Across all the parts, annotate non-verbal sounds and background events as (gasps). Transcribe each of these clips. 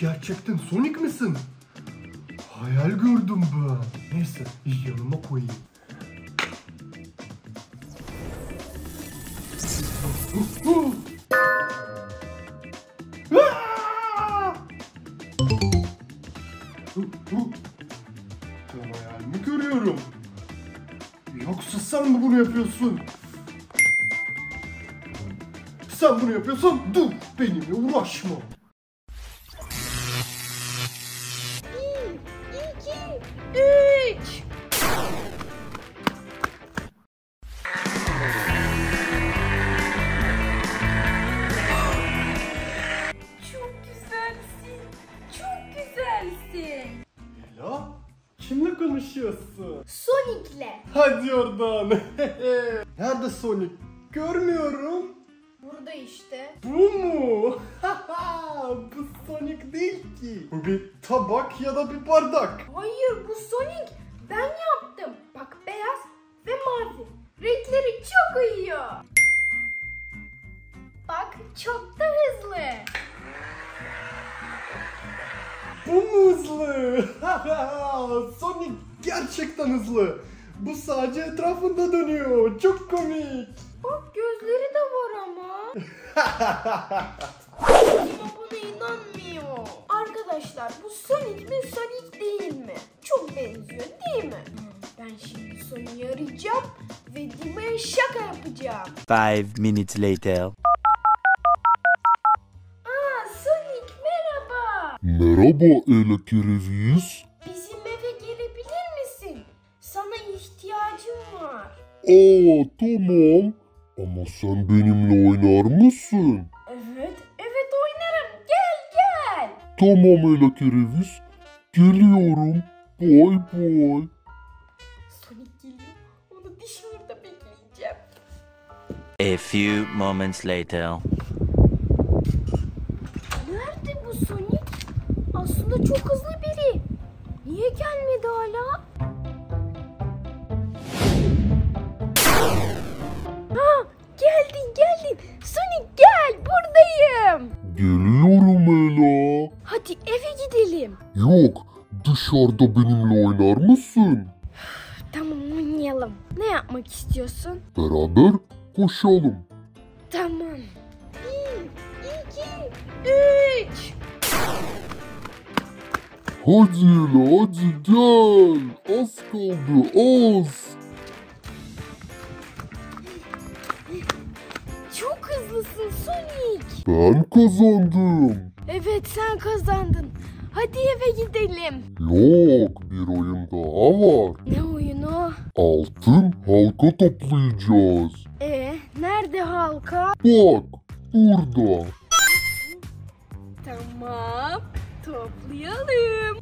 gerçekten Sonic misin? Hayal gördüm ben. Neyse yanıma koyayım. Ben hayal mi görüyorum? Yoksa sen mi bunu yapıyorsun? Sen bunu yapıyorsan dur benimle uğraşma. Tabak ya da bir bardak. Hayır bu Sonic. Ben yaptım. Bak beyaz ve mavi. Renkleri çok uyuyor. Bak çok da hızlı. Bu mu hızlı? (laughs) Sonic gerçekten hızlı. Bu sadece etrafında dönüyor. Çok komik. Bak gözleri de var ama. (laughs) Arkadaşlar bu Sonic mi Sonic değil mi? Çok benziyor değil mi? Ben şimdi Sonic'i arayacağım ve Dima'ya şaka yapacağım. Five minutes later. Aa Sonic merhaba. Merhaba Ela Kereviz. Bizim eve gelebilir misin? Sana ihtiyacım var. Aa tamam. Ama sen benimle oynar mısın? Evet, Tamam Ela Kereviz. Geliyorum. Bay bay. Sonic geliyor. Onu dışarıda bekleyeceğim. A few moments later. Nerede bu Sonic? Aslında çok hızlı biri. Niye gelmedi hala? Dışarıda benimle oynar mısın? Tamam oynayalım. Ne yapmak istiyorsun? Beraber koşalım. Tamam. Bir, iki, üç. Hadi Ela hadi gel. Az kaldı az. Çok hızlısın Sonic. Ben kazandım. Evet sen kazandın. Hadi eve gidelim. Yok bir oyun daha var. Ne oyunu? Altın halka toplayacağız. E nerede halka? Bak burada. Tamam. Toplayalım.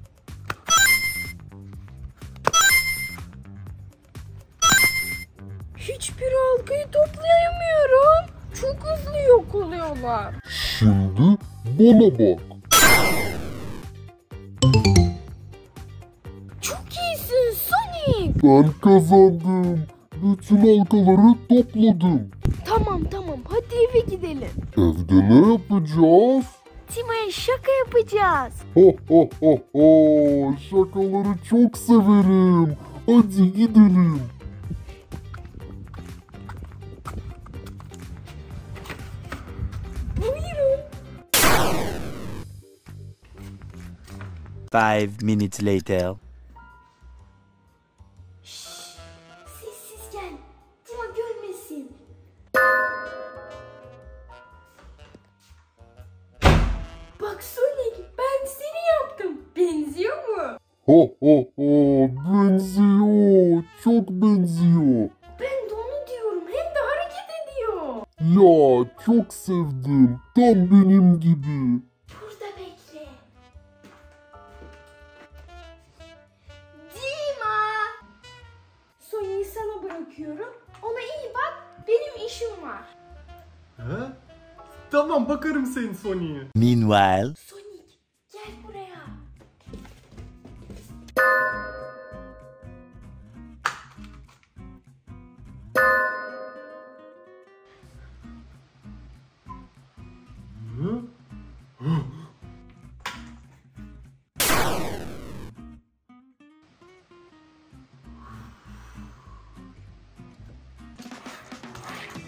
Hiçbir halkayı toplayamıyorum. Çok hızlı yok oluyorlar. Şimdi bana bak. Ben kazandım. Bütün halkaları topladım. Tamam tamam hadi eve gidelim. Evde ne yapacağız? Tima'ya şaka yapacağız. Ha ha ha ha. Şakaları çok severim. Hadi gidelim. Buyurun. Five minutes later. Ha ha ha. Benziyor. Çok benziyor. Ben de onu diyorum. Hem de hareket ediyor. Ya çok sevdim. Tam benim gibi. Burada bekle. Dima. Sonic'i sana bırakıyorum. Ona iyi bak. Benim işim var. He? Tamam bakarım senin Sonic'e. Meanwhile. Sonic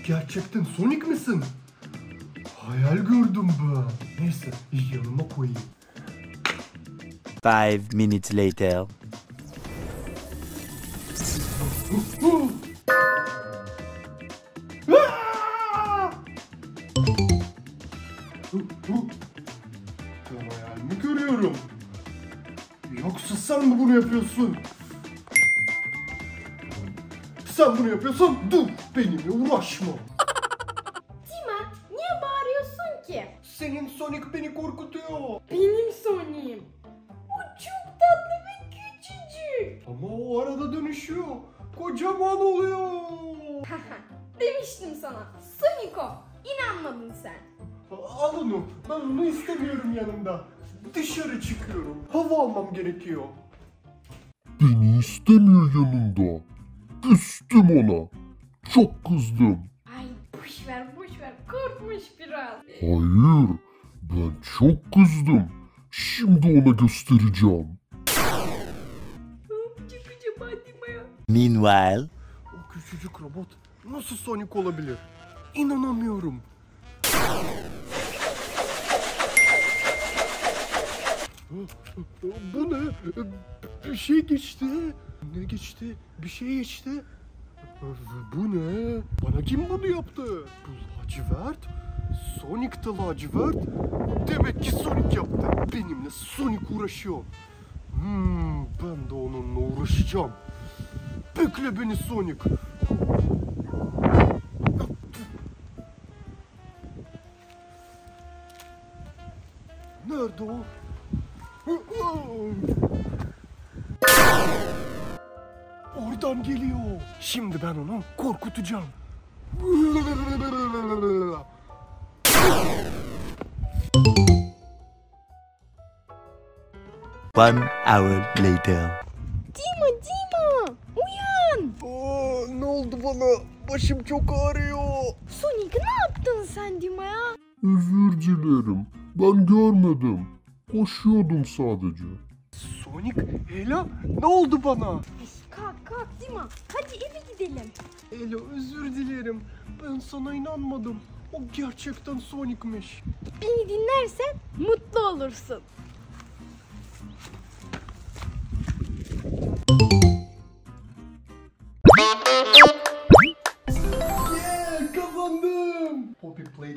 Gerçekten Sonic misin? Hayal gördüm ben. Neyse yanıma koyayım. Five minutes later. Aa! Ben hayal mi görüyorum? Yoksa sen mi bunu yapıyorsun? Sen bunu yapıyorsan dur benimle uğraşma. Dima niye bağırıyorsun ki? Senin Sonic beni korkutuyor. Dönüşüyor. Kocaman oluyor. Demiştim sana. Sonic o. İnanmadın sen. Al onu. Ben onu istemiyorum yanımda. Dışarı çıkıyorum. Hava almam gerekiyor. Beni istemiyor yanında. Küstüm ona. Çok kızdım. Ay boş ver boş ver. Korkmuş biraz. Hayır, ben çok kızdım. Şimdi ona göstereceğim. Meanwhile, O küçücük robot nasıl Sonic olabilir? İnanamıyorum. Bu ne? Bir şey geçti. Ne geçti? Bir şey geçti. Bu ne? Bana kim bunu yaptı? Bu lacivert. Sonic de lacivert. Demek ki Sonic yaptı. Benimle Sonic uğraşıyor. Hmm, ben de onunla uğraşacağım. Bekle beni Sonic. Nerede? Oradan geliyor. Şimdi ben onu korkutacağım. one hour later. Başım çok ağrıyor. Sonic ne yaptın sen Dima'ya? Özür dilerim. Ben görmedim. Koşuyordum sadece. Sonic, Ela ne oldu bana? Kalk kalk Dima. Hadi eve gidelim. Ela özür dilerim. Ben sana inanmadım. O gerçekten Sonic'miş. Beni dinlersen mutlu olursun.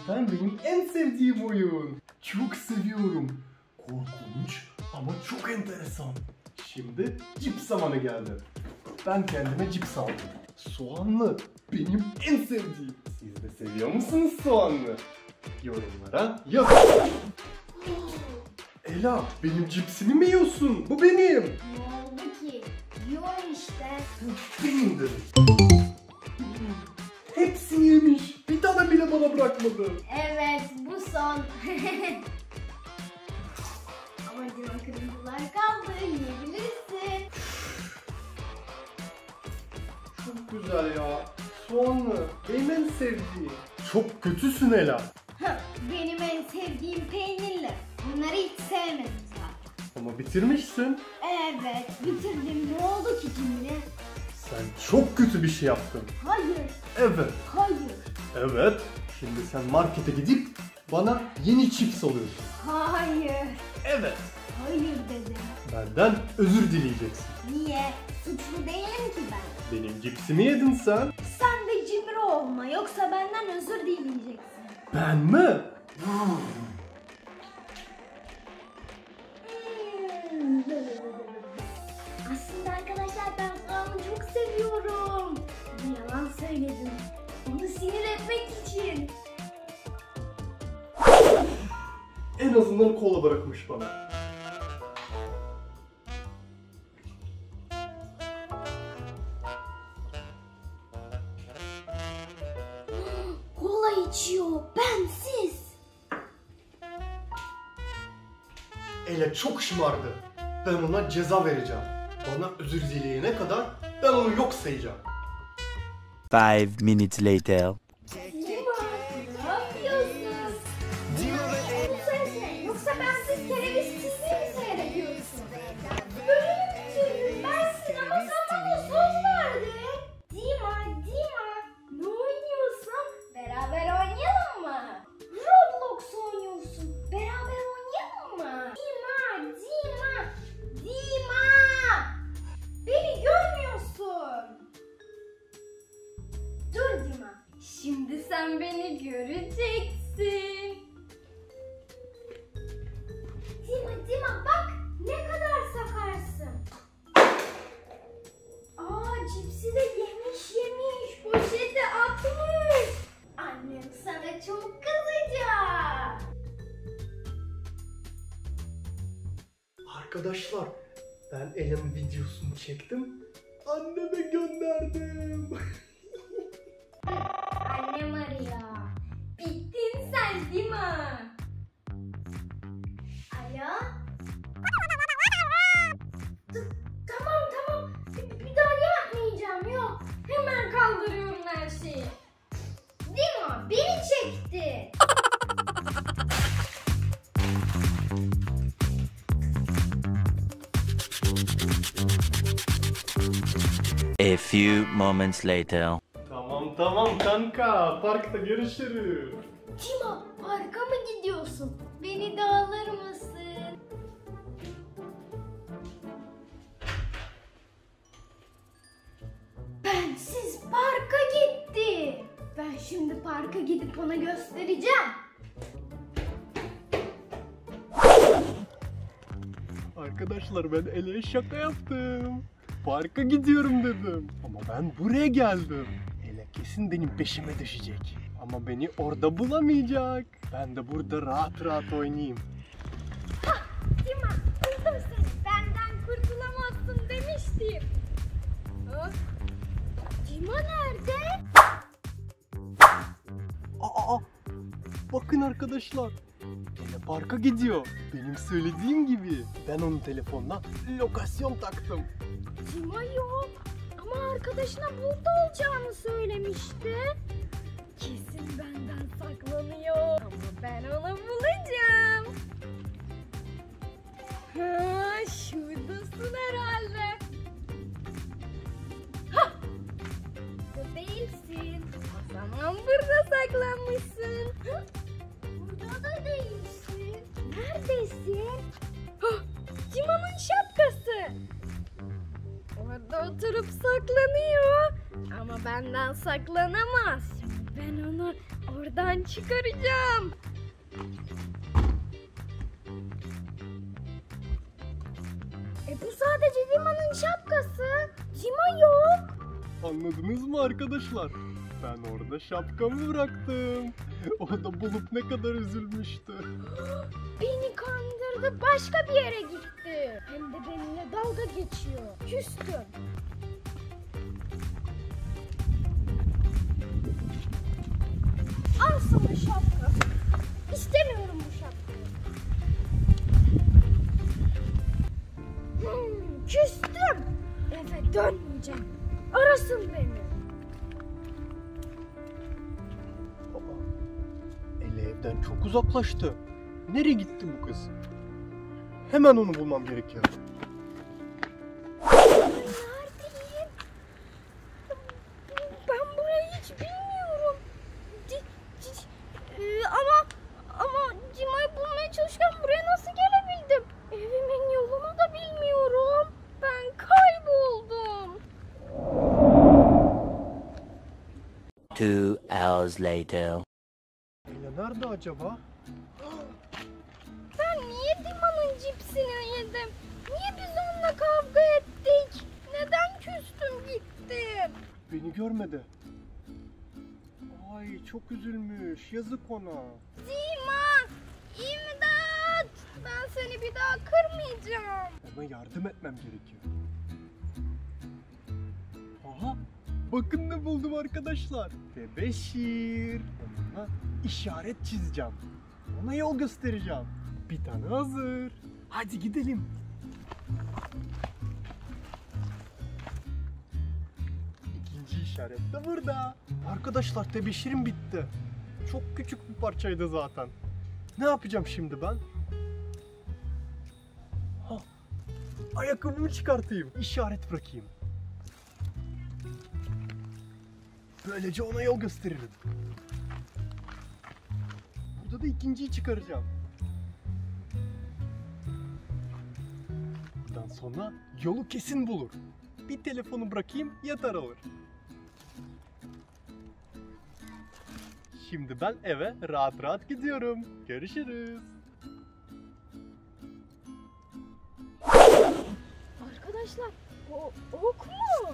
Playtime benim en sevdiğim oyun. Çok seviyorum. Korkunç ama çok enteresan. Şimdi cips zamanı geldi. Ben kendime cips aldım. Soğanlı benim en sevdiğim. Siz de seviyor musunuz soğanlı? Yorumlara yazın. (gasps) Ela benim cipsimi mi yiyorsun? Bu benim. Ne oldu ki? Yiyor işte. Benimdir. Hepsini yemiş. Bir tane bile bana bırakmadı. Evet bu son. (laughs) Ama Dima kırmızılar kaldı. Yiyebilirsin. Çok güzel ya. Soğanlı. Benim en sevdiğim. Çok kötüsün Ela. Benim en sevdiğim peynirli. Bunları hiç sevmedim zaten. Ama bitirmişsin. Evet bitirdim. Ne oldu ki şimdi? Sen çok kötü bir şey yaptın. Hayır. Evet. Hayır. Evet. Şimdi sen markete gidip bana yeni chips alıyorsun. Hayır. Evet. Hayır dedim. Benden özür dileyeceksin. Niye? Suçlu değilim ki ben. Benim cipsimi yedin sen. Sen de cimri olma yoksa benden özür dileyeceksin. Ben mi? Aslında arkadaşlar ben soğanı çok seviyorum. Yalan söyledim. Etmek için. En azından kola bırakmış bana. Kola içiyor. Bensiz. Ele çok şımardı. Ben ona ceza vereceğim. Bana özür dileyene kadar ben onu yok sayacağım. Five minutes later. Çektim. Few moments later. tamam tamam kanka. Parkta görüşürüz. Dima parka mı gidiyorsun? Beni de alır mısın? Bensiz parka gitti. Ben şimdi parka gidip ona göstereceğim. Arkadaşlar ben Ela'ya şaka yaptım. Parka gidiyorum dedim. Ama ben buraya geldim. Ela kesin benim peşime düşecek. Ama beni orada bulamayacak. Ben de burada rahat rahat oynayayım. Dima buldum seni. Benden kurtulamazsın demiştim. Ha? Dima nerede? Aa, bakın arkadaşlar. Ela parka gidiyor. Benim söylediğim gibi. Ben onun telefonuna lokasyon taktım. Dima yok. Ama arkadaşına burada olacağını söylemişti. Kesin benden saklanıyor. Ama ben onu bulacağım. Ha, şuradasın herhalde. Ha! Burada değilsin. O zaman burada saklanmışsın. Neredesin? Ha! Dima'nın şapkası. Orada oturup saklanıyor. Ama benden saklanamaz. Ben onu oradan çıkaracağım. E bu sadece Dima'nın şapkası. Dima yok. Anladınız mı arkadaşlar? Ben orada şapkamı bıraktım. (laughs) O da bulup ne kadar üzülmüştü. (gasps) Beni kandırdı başka bir yere gitti. Hem de benimle dalga geçiyor. Küstüm. Uzaklaştı. Nereye gitti bu kız? Hemen onu bulmam gerekiyor. Neredeyim? Ben burayı hiç bilmiyorum. Di- di- Ee, ama ama Cima'yı bulmaya çalışırken buraya nasıl gelebildim? Evimin yolunu da bilmiyorum. Ben kayboldum. Two hours later. Acaba? Ben niye Dima'nın cipsini yedim? Niye biz onunla kavga ettik? Neden küstüm gittim? Beni görmedi. Ay çok üzülmüş. Yazık ona. Dima! İmdat! Ben seni bir daha kırmayacağım. Ona yardım etmem gerekiyor. Aha! Bakın ne buldum arkadaşlar. Tebeşir. Onunla işaret çizeceğim. Ona yol göstereceğim. Bir tane hazır. Hadi gidelim. İkinci işaret de burada. Arkadaşlar tebeşirim bitti. Çok küçük bir parçaydı zaten. Ne yapacağım şimdi ben? Ha, ayakkabımı çıkartayım. işaret bırakayım. Böylece ona yol gösteririm. Burada da ikinciyi çıkaracağım. Buradan sonra yolu kesin bulur. Bir telefonu bırakayım yeter olur. Şimdi ben eve rahat rahat gidiyorum. Görüşürüz. Arkadaşlar o ok mu?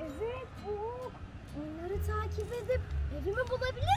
Evet ok. Onları takip edip evimi bulabilir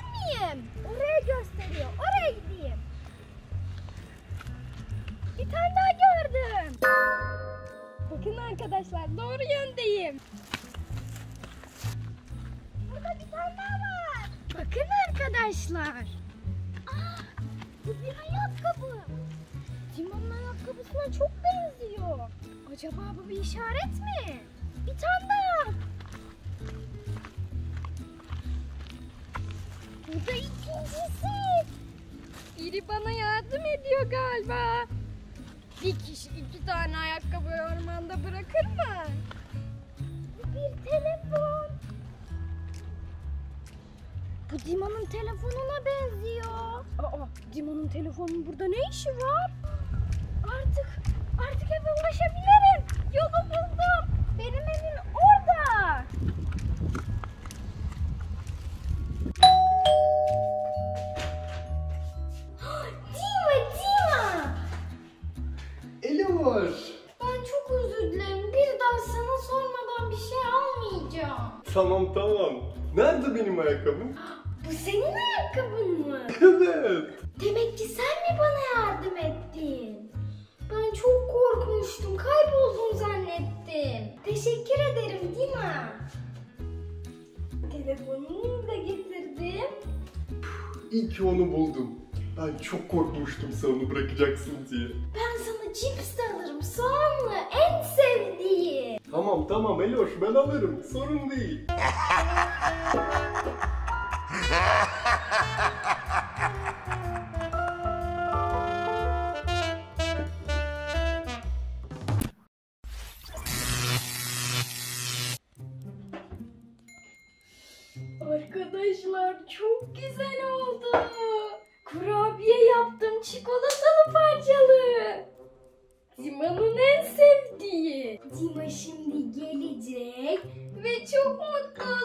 telefonun burada ne işi var? Artık, artık eve ulaşabilirim. Yolu buldum. Benim evim orada. (gasps) Dima, Dima. Eloş. Ben çok özür dilerim. Bir daha sana sormadan bir şey almayacağım. Tamam tamam. Nerede benim ayakkabım? (gasps) Bu senin ayakkabın mı? Evet. Demek ki sen mi bana yardım ettin? Ben çok korkmuştum. Kayboldum zannettim. Teşekkür ederim değil mi? Telefonumu da getirdim. İyi ki onu buldum. Ben çok korkmuştum sen onu bırakacaksın diye. Ben sana cips de alırım. Soğanlı en sevdiğim. Tamam tamam Eloş ben alırım. Sorun değil. (laughs) Arkadaşlar çok güzel oldu. Kurabiye yaptım çikolatalı parçalı. Dima'nın en sevdiği. Dima şimdi gelecek ve çok mutlu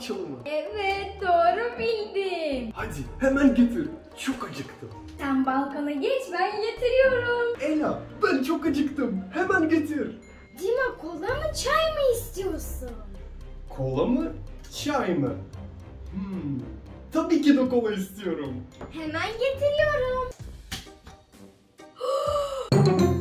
çikolatalı parçalı mı? Evet doğru bildin. Hadi hemen getir. Çok acıktım. Sen balkona geç ben getiriyorum. Ela ben çok acıktım. Hemen getir. Dima kola mı çay mı istiyorsun? Kola mı? Çay mı? Hmm, tabii ki de kola istiyorum. Hemen getiriyorum. (gasps) (laughs)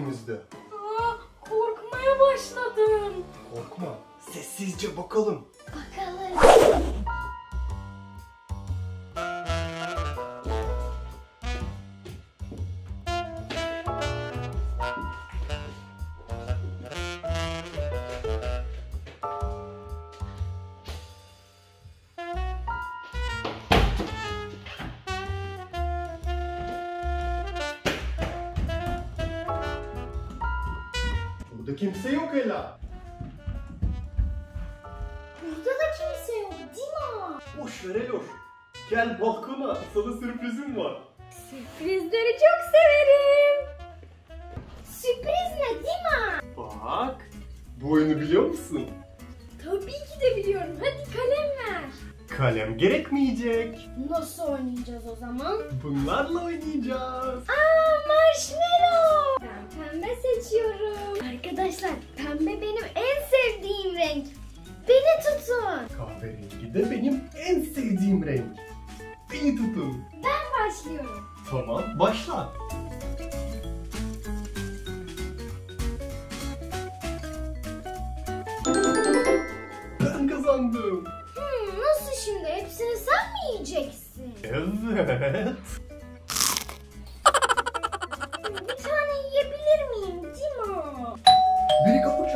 evimizde. Aa, korkmaya başladım. Korkma. Sessizce. Bakalım. Kimse yok Ela. Burada da kimse yok Dima. Boş ver Eloş. Gel balkona. Sana sürprizim var. Sürprizleri çok severim. Sürpriz ne Dima? Bak. Bu oyunu biliyor musun? Tabii ki de biliyorum. Hadi kalem ver. Kalem gerekmeyecek. Nasıl oynayacağız o zaman? Bunlarla oynayacağız. Aa marshmallow. Ben pembe seçiyorum. Arkadaşlar pembe benim en sevdiğim renk. Beni tutun. Kahverengi de benim en sevdiğim renk. Beni tutun. Ben başlıyorum. Tamam, başla. Ben kazandım. Hmm, nasıl şimdi? Hepsini sen mi yiyeceksin? Evet.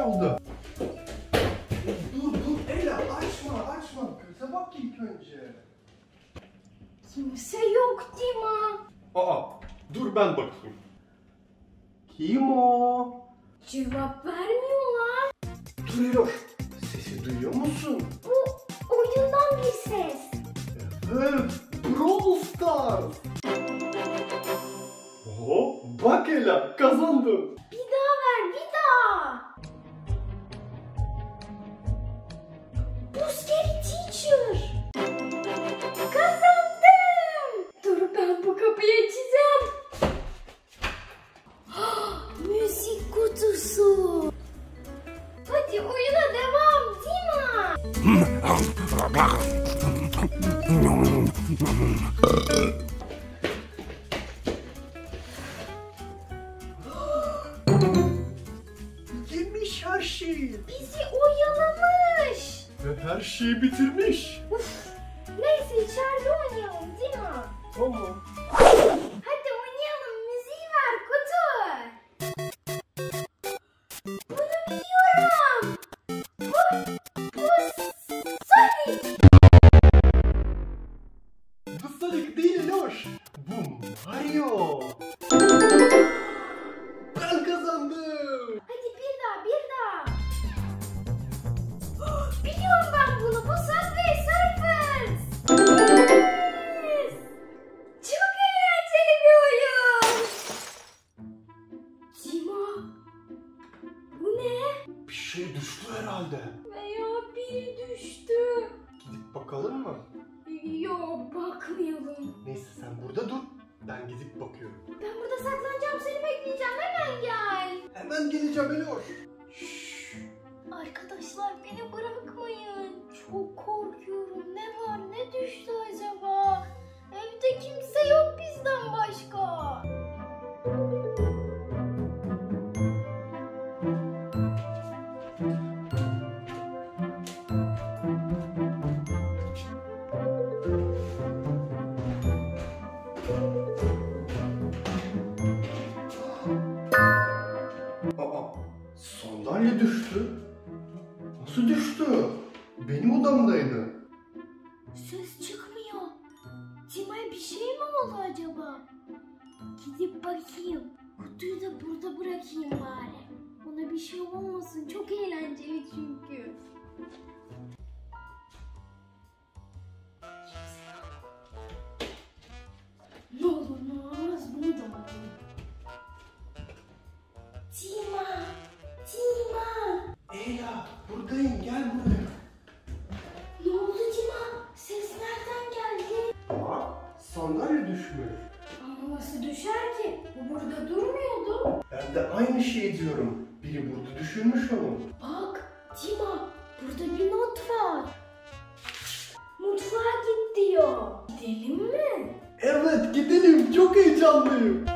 Çaldı. Dur dur Ela açma açma. Göze bak ilk önce. Kimse yok Dima. Aa dur ben bakayım. Kim o? Cevap vermiyorlar. Dur Eloş. Sesi duyuyor musun? Bu oyundan bir ses. Evet. Brawl Stars. Oo, bak Ela kazandım. Nasıl düştü? Benim odamdaydı. Ses çıkmıyor. Tima'ya bir şey mi oldu acaba? Gidip bakayım. Kutuyu da burada bırakayım bari. Ona bir şey olmasın. Çok eğlenceli çünkü. Ne olur ne olmaz bunu da alayım. Tima! Tima! Ela buradayım gel buraya. Ne oldu Tima? Ses nereden geldi? Bak sandalye düşmüş. Ama nasıl düşer ki? Bu burada durmuyordu. Ben de aynı şeyi diyorum. Biri burada düşürmüş onu. Bak Tima burada bir not var. Mutfağa git diyor. Gidelim mi? Evet gidelim çok heyecanlıyım. (laughs)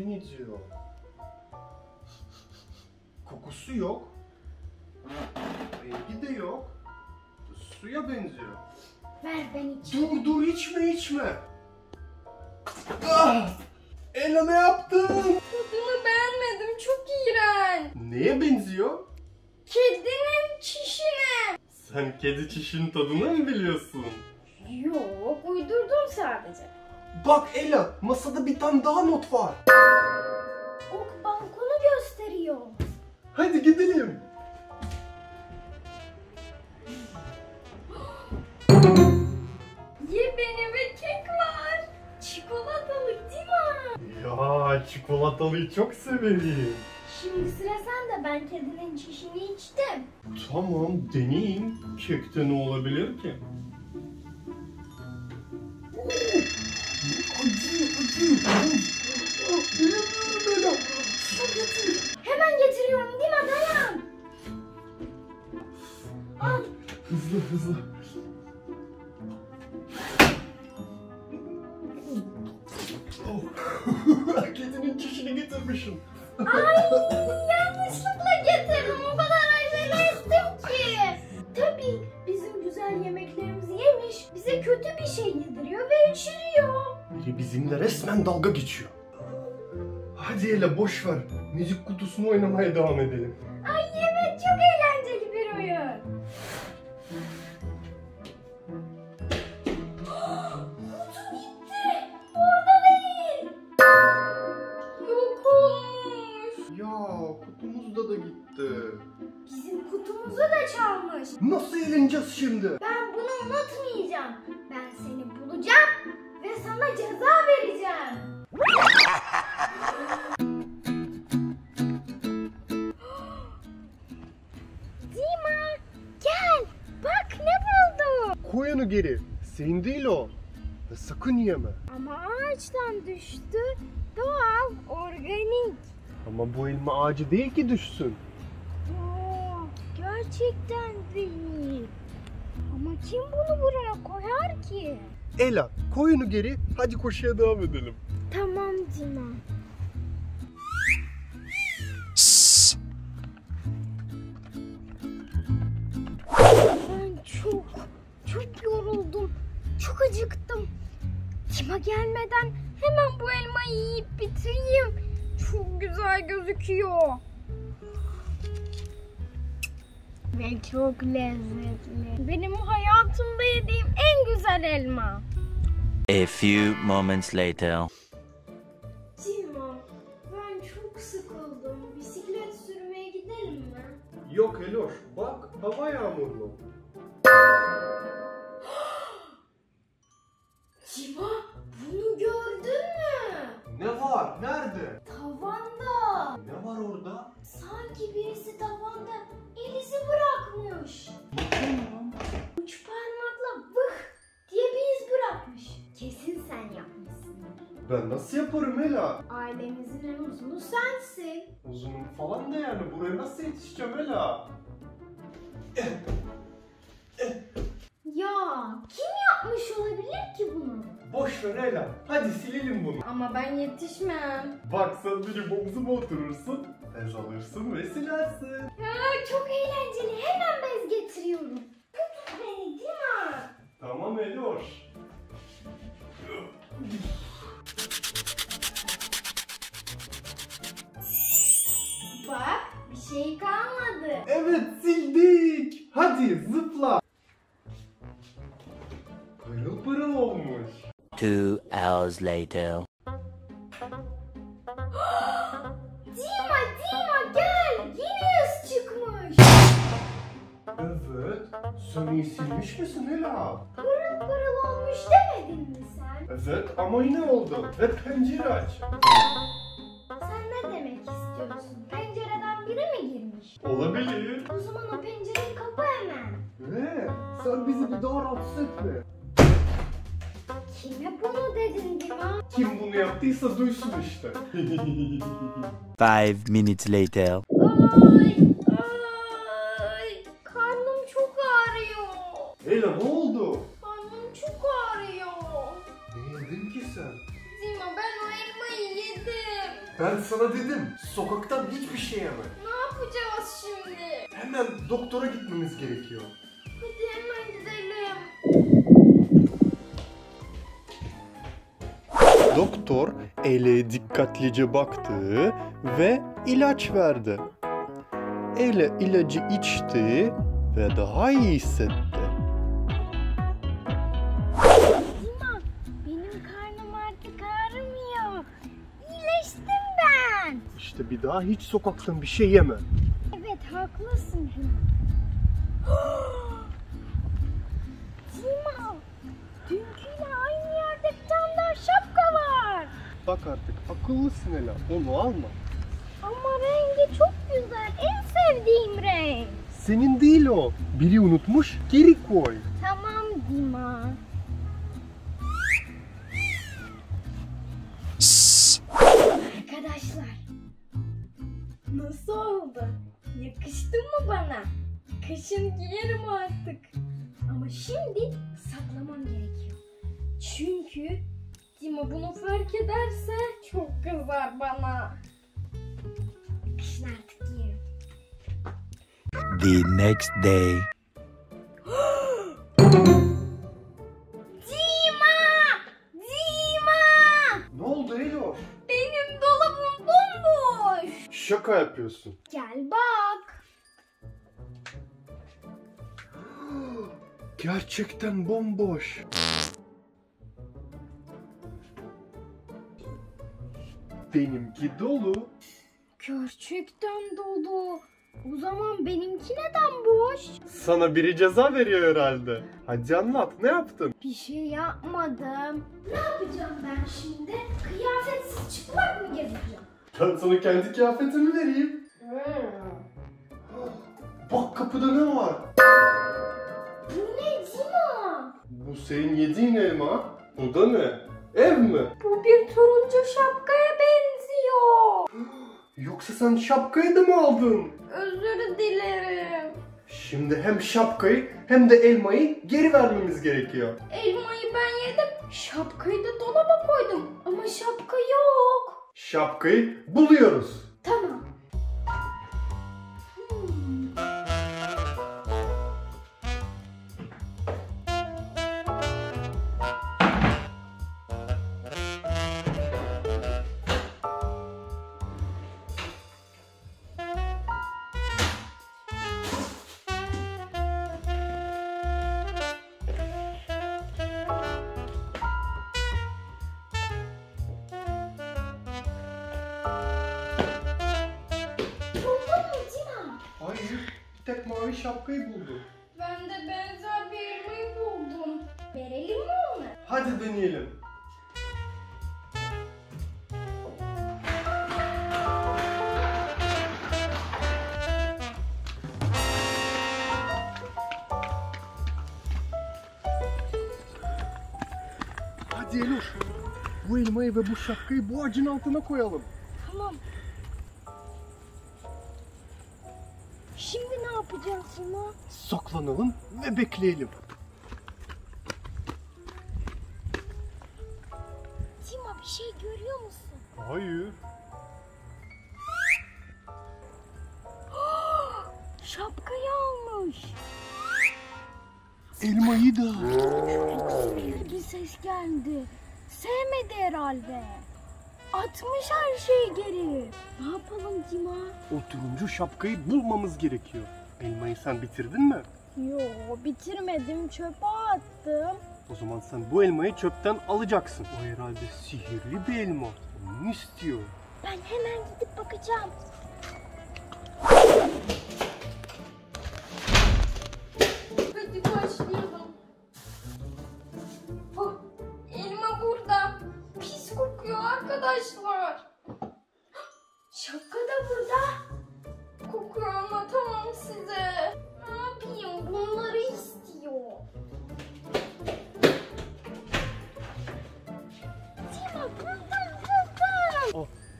beni diyor. Kokusu yok. Rengi de yok. Suya benziyor. Ver ben içeyim. Dur dur içme içme. Ah! Ela ne yaptın? Tadını beğenmedim çok iğrenç. Neye benziyor? Kedinin çişine. Sen kedi çişinin tadını mı biliyorsun? Yok uydurdum sadece. Bak Ela masada bir tane daha not var. Ok balkonu gösteriyor. Hadi gidelim. Ye beni ve kek var. Çikolatalı değil mi? Ya çikolatalıyı çok severim. Şimdi sıra sende ben kedinin çişini içtim. Tamam deneyeyim. Kekte ne olabilir ki? Hum, hum. Müzik kutusunu oynamaya devam edelim. Ay evet çok eğlenceli bir oyun. Kutu gitti. Orada değil. Yok olmuş. Ya kutumuzda da gitti. Bizim kutumuzu da çalmış. Nasıl eğleneceğiz şimdi? Ben bunu unutmayacağım. Ben seni bulacağım ve sana ceza vereceğim. Onu geri. Senin değil o. Sakın yeme. Ama ağaçtan düştü. Doğal, organik. Ama bu elma ağacı değil ki düşsün. Oo, gerçekten değil. Ama kim bunu buraya koyar ki? Ela koy onu geri. Hadi koşuya devam edelim. Tamam Dima. Gelmeden hemen bu elmayı yiyip bitireyim. Çok güzel gözüküyor. Ve çok lezzetli. Benim hayatımda yediğim en güzel elma. A few moments later. Dima, ben çok sıkıldım. Bisiklet sürmeye gidelim mi? Yok Eloş bak hava yağmurlu. Ben nasıl yaparım Ela? Ailemizin en uzunu sensin. Uzunum falan ne yani? Buraya nasıl yetişeceğim Ela? Ya kim yapmış olabilir ki bunu? Boş ver Ela. Hadi silelim bunu. Ama ben yetişmem. Bak sen benim omzuma oturursun. Bez alırsın ve silersin. Ya çok eğlenceli. Hemen bez getiriyorum. Tut beni Dima. Tamam Eloş. Bak bir şey kalmadı. Evet sildik. Hadi zıpla. Pırıl pırıl olmuş. Two hours later. (gasps) Dima Dima gel. Yine iz çıkmış. Evet. Sen iyi silmiş misin Ela? Pırıl pırıl olmuş demedin mi sen? Evet ama yine oldu. Ve pencere aç. Sen bizi bir daha rahatsız etme. Kime bunu dedin Dima? Kim bunu yaptıysa duysun işte. Five minutes later. Ay ay. Karnım çok ağrıyor. Ela ne oldu? Karnım çok ağrıyor. Ne yedin ki sen? Dima ben o elmayı yedim. Ben sana dedim sokaktan hiçbir şey yeme. Ne yapacağız şimdi? Hemen doktora gitmemiz gerekiyor. Hadi hemen Doktor Ele dikkatlice baktı ve ilaç verdi. Ele ilacı içti ve daha iyi hissetti. Dima benim karnım artık ağrımıyor. İyileştim ben. İşte bir daha hiç sokaktan bir şey yeme. Evet haklısın. Dima Bak artık akıllısın Ela onu alma. Ama rengi çok güzel. En sevdiğim renk. Senin değil o. Biri unutmuş geri koy. Tamam Dima. Arkadaşlar. Nasıl oldu? Yakıştı mı bana? Kışın giyerim artık. Ama şimdi saklamam gerekiyor. Çünkü ama bunu fark ederse çok kızar bana. Kışın artık giyerim. The next day. (gasps) Dima! Dima! Ne oldu Elo? Benim dolabım bomboş. Şaka yapıyorsun. Gel bak. (gasps) Gerçekten bomboş. Benimki dolu. Gerçekten dolu. O zaman benimki neden boş? Sana biri ceza veriyor herhalde. Hadi anlat ne yaptın? Bir şey yapmadım. Ne yapacağım ben şimdi? Kıyafetsiz çıplak mı gezeceğim? Ben sana kendi kıyafetimi vereyim. Bak kapıda ne var? Bu ne Dima? Bu senin yediğin elma. Bu da ne? Ev mi? Bu bir turuncu benziyor. Yoksa sen şapkayı da mı aldın? Özür dilerim. Şimdi hem şapkayı hem de elmayı geri vermemiz gerekiyor. Elmayı ben yedim. Şapkayı da dolaba koydum. Ama şapka yok. Şapkayı buluyoruz. Tamam. Mavi şapkayı buldum. Ben de benzer bir elmayı buldum. Verelim mi onu? Hadi deneyelim. Hadi Elur. Bu elmayı ve bu şapkayı bu ağacın altına koyalım. Ve bekleyelim. Dima bir şey görüyor musun? Hayır. (gasps) Şapkayı almış. Elmayı da. Sinirli bir ses geldi. Sevmedi herhalde. Atmış her şeyi geri. Ne yapalım Dima? O turuncu şapkayı bulmamız gerekiyor. Elmayı sen bitirdin mi? Yo bitirmedim çöpe attım. O zaman sen bu elmayı çöpten alacaksın. O herhalde sihirli bir elma. Onu istiyor. Ben hemen gidip bakacağım.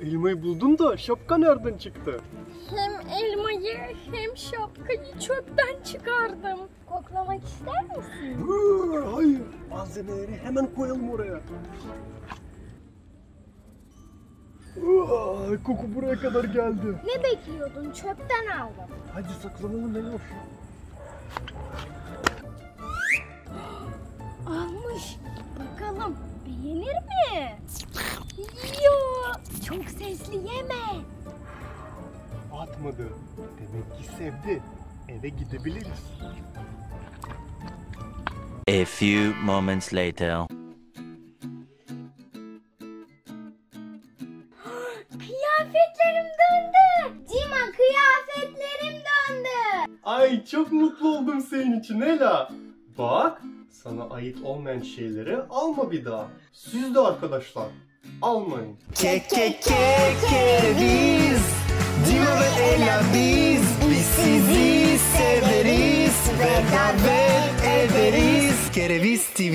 Elmayı buldun da şapka nereden çıktı? Hem elmayı hem şapkayı çöpten çıkardım. Koklamak ister misin? Hayır. Malzemeleri hemen koyalım oraya. Ay, koku buraya kadar geldi. Ne bekliyordun? Çöpten aldım. Hadi saklanalım Eloş. Almış. Bakalım beğenir mi? Yiyor. Çok sesli yeme. Atmadı. Demek ki sevdi. Eve gidebiliriz. A few moments later. (gasps) Kıyafetlerim döndü. Cima kıyafetlerim döndü. Ay çok mutlu oldum senin için Ela. Bak sana ait olmayan şeyleri alma bir daha. Siz de arkadaşlar almayın. Ke ke ke kereviz ve Ela biz Biz sizi severiz Ve davet ederiz Kereviz TV